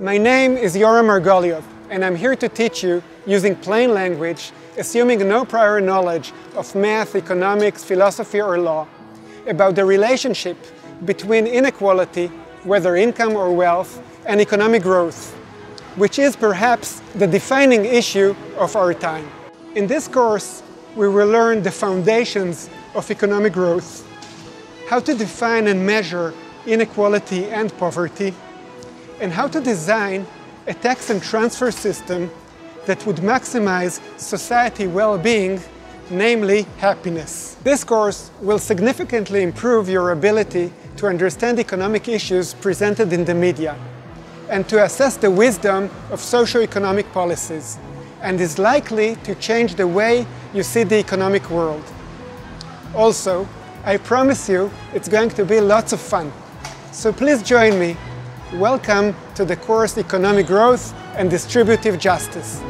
My name is Yoram Margalioth, and I'm here to teach you, using plain language, assuming no prior knowledge of math, economics, philosophy, or law, about the relationship between inequality, whether income or wealth, and economic growth, which is perhaps the defining issue of our time. In this course, we will learn the foundations of economic growth, how to define and measure inequality and poverty, and how to design a tax and transfer system that would maximize society well-being, namely happiness. This course will significantly improve your ability to understand economic issues presented in the media and to assess the wisdom of socio-economic policies and is likely to change the way you see the economic world. Also, I promise you it's going to be lots of fun. So please join me. Welcome to the course Economic Growth and Distributive Justice.